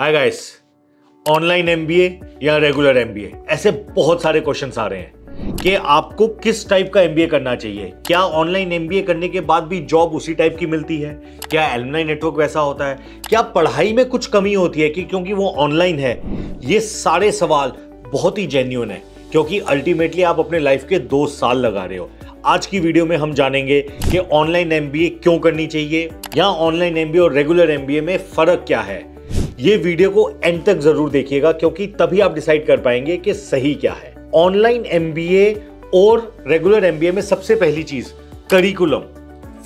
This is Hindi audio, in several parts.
हाय गाइस ऑनलाइन एमबीए या रेगुलर एमबीए ऐसे बहुत सारे क्वेश्चन आ रहे हैं कि आपको किस टाइप का एमबीए करना चाहिए? क्या ऑनलाइन एमबीए करने के बाद भी जॉब उसी टाइप की मिलती है? क्या एलमनाई नेटवर्क वैसा होता है? क्या पढ़ाई में कुछ कमी होती है कि क्योंकि वो ऑनलाइन है? ये सारे सवाल बहुत ही जेन्यून है, क्योंकि अल्टीमेटली आप अपने लाइफ के दो साल लगा रहे हो। आज की वीडियो में हम जानेंगे कि ऑनलाइन एमबीए क्यों करनी चाहिए या ऑनलाइन एमबीए और रेगुलर एमबीए में फ़र्क क्या है। ये वीडियो को एंड तक ज़रूर देखिएगा, क्योंकि तभी आप डिसाइड कर पाएँगे कि सही क्या है। ऑनलाइन एमबीए और रेगुलर एमबीए में सबसे पहली चीज़ करिकुलम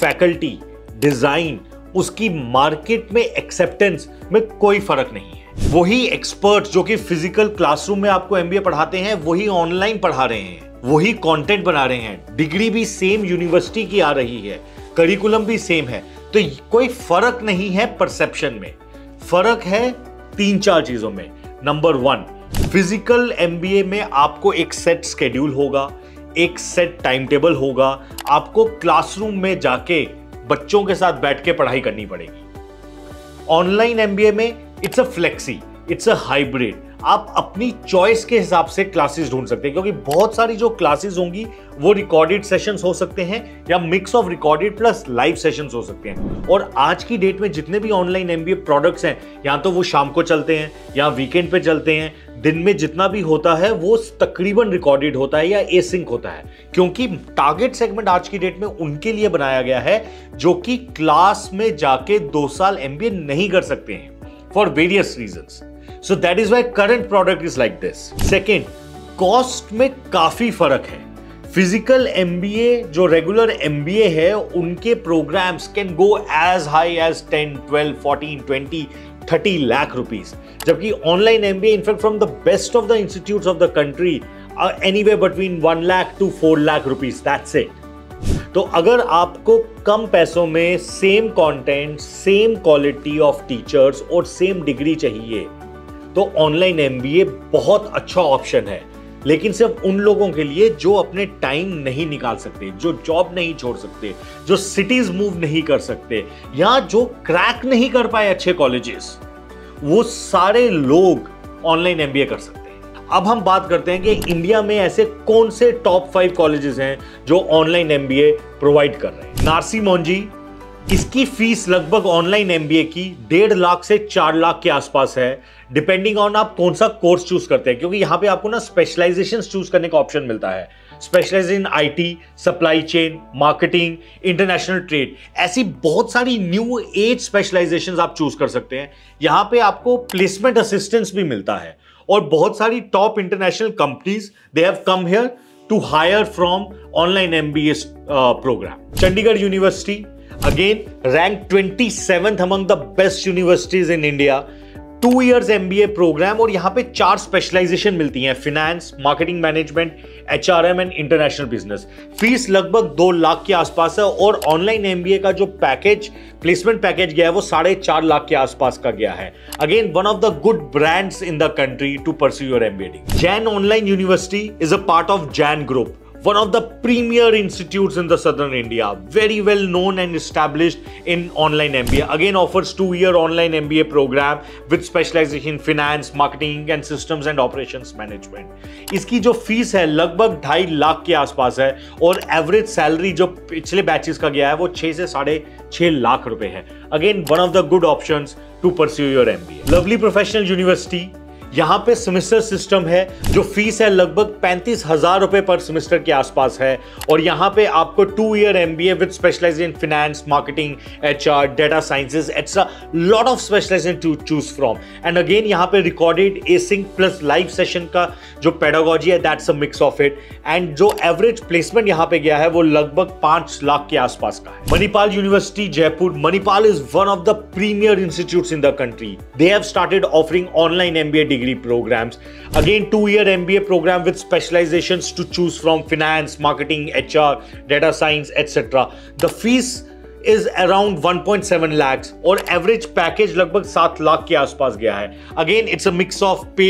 फैकल्टी डिज़ाइन उसकी मार्केट में एक्सेप्टेंस में कोई फ़र्क नहीं है। वही एक्सपर्ट जो कि फ़िज़िकल क्लासरूम में आपको एमबीए पढ़ाते हैं, वही ऑनलाइन पढ़ा रहे हैं, वही कंटेंट बना रहे हैं। डिग्री भी सेम यूनिवर्सिटी की आ रही है करिकुलम भी सेम है। तो कोई फ़र्क नहीं है परसेप्शन में। फ़र्क है तीन चार चीज़ों में। नंबर वन फ़िज़िकल एमबीए में आपको एक सेट स्केड्यूल होगा, एक सेट टाइम टेबल होगा। आपको क्लासरूम में जाके बच्चों के साथ बैठ के पढ़ाई करनी पड़ेगी। ऑनलाइन एमबीए में it's a flexi it's a hybrid आप अपनी चॉइस के हिसाब से क्लासेस ढूंढ सकते हैं, क्योंकि बहुत सारी जो क्लासेस होंगी, वो रिकॉर्डेड सेशंस हो सकते हैं, या mix of recorded plus live sessions हो सकते हैं। और आज की डेट में जितने भी ऑनलाइन एमबीए प्रोडक्ट्स हैं या तो वो शाम को चलते हैं, या वीकेंड पे चलते हैं, दिन में जितना भी होता है, वो तकरीबन रिकॉर्डेड होता है या एसिंक होता है। क्योंकि टारगेट सेगमेंट आज की डेट में उनके लिए बनाया गया है, जो कि क्लास में जाके दो साल एमबीए नहीं कर सकते हैं for various reasons so that is why current product is like this second cost में काफ़ी फ़र्क है। फ़िज़िकल एमबीए जो रेगुलर एमबीए है, उनके programmes can go as high as ten twelve fourteen twenty thirty lakh rupees जबकि online M MBA in fact from the best of the institute of the country anyway between one lakh to four lakh rupees that's it तो अगर आपको कम पैसों में same content same quality of teachers और सेम डिग्री चाहिए तो ऑनलाइन एमबीए बहुत अच्छा ऑप्शन है। लेकिन सिर्फ़ उन लोगों के लिए जो अपने टाइम नहीं निकाल सकते, जो जॉब नहीं छोड़ सकते, जो सिटीज़ मूव नहीं कर सकते, या जो क्रैक नहीं कर पाए अच्छे कॉलेजेस वो सारे लोग ऑनलाइन एमबीए कर सकते हैं। अब हम बात करते हैं कि इंडिया में ऐसे कौन से टॉप फाइव कॉलेजेस हैं जो ऑनलाइन एमबीए प्रोवाइड कर रहे हैं। नारसी मोन्जी इसकी फ़ीस लगभग ऑनलाइन एमबीए की डेढ़ लाख से चार लाख के आसपास है। डिपेंडिंग ऑन आप कौन सा कोर्स चूज़ करते हैं, क्योंकि यहाँ पे आपको ना स्पेशलाइजेशन चूज़ करने का ऑप्शन मिलता है। Specialise in IT supply chain marketing international trade ऐसी बहुत सारी न्यू एज स्पेशलाइजेशन आप चूज़ कर सकते हैं। यहाँ पे आपको प्लेसमेंट असिस्टेंस भी मिलता है। और बहुत सारी top international companies they have come here to hire from online MBA programme Chandigarh university Again, ranked 27th among the best universities in India. Two years M B A programme और यहाँ पे चार स्पेशलाइजेशन मिलती हैं finance marketing management H R M and international business fees लगभग दो लाख के आसपास है और ऑनलाइन एम बी ए का जो पैकेज प्लेसमेंट पैकेज गया है वो साढ़े चार लाख के आसपास का गया है. Again one of the good brands in the country to pursue your M B MBA Jain online university is a part of Jain group one of the premier institutes in the southern India, very well known and established in online MBA. Again, offers two-year online MBA program with specialization in finance, marketing and systems and operations management. इसकी जो फ़ीस है लगभग ढाई लाख के आसपास है और एवरेज सैलरी जो पिछले बैचेस का गया है वो छह से साढ़े छह लाख रुपए है again one of the good option to pursue your MBA lovely professional university यहाँ पे सेमेस्टर सिस्टम है, जो फ़ीस है लगभग पैंतीस हज़ार रुपए पर सेमेस्टर के आसपास है। और यहाँ पे आपको two year M B A with specialise in finance marketing H R data sciences etcetera lot of specialisation to choose from and again यहाँ पे recorded async plus live session का जो पेडागोजी है that's a mix of it and जो एवरेज प्लेसमेंट यहाँ पे गया है, वो लगभग पाँच लाख के आसपास का है। Manipal university Jaipur Manipal is one of the premier institute in the country they have started offering online MBA degree programs. Again, two year MBA program with specializations to choose from finance, marketing, HR, data science, etc. The fees is around 1.7 lakhs और एवरेज पैकेज लगभग सात लाख के आसपास गया है। Again it's a mix of पे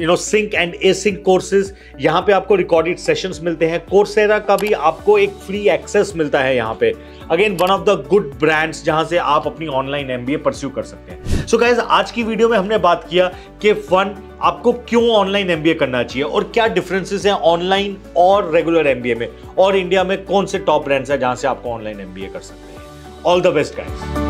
you know sync and async courses यहाँ पे आपको रिकॉर्डेड सेशंस मिलते हैं। कोर्सेरा का भी आपको एक फ्री एक्सेस मिलता है यहाँ पे। Again one of the good brands जहाँ से आप अपनी ऑनलाइन एमबीए परस्यू कर सकते हैं। सो so गाइज़ आज की वीडियो में हमने बात किया कि फन आपको क्यों ऑनलाइन एमबीए करना चाहिए और क्या डिफरेंसेस हैं ऑनलाइन और रेगुलर एमबीए में? और इंडिया में कौन से टॉप ब्रांड्स हैं जहाँ से आपको ऑनलाइन एमबीए कर सकते हैं? All the best guys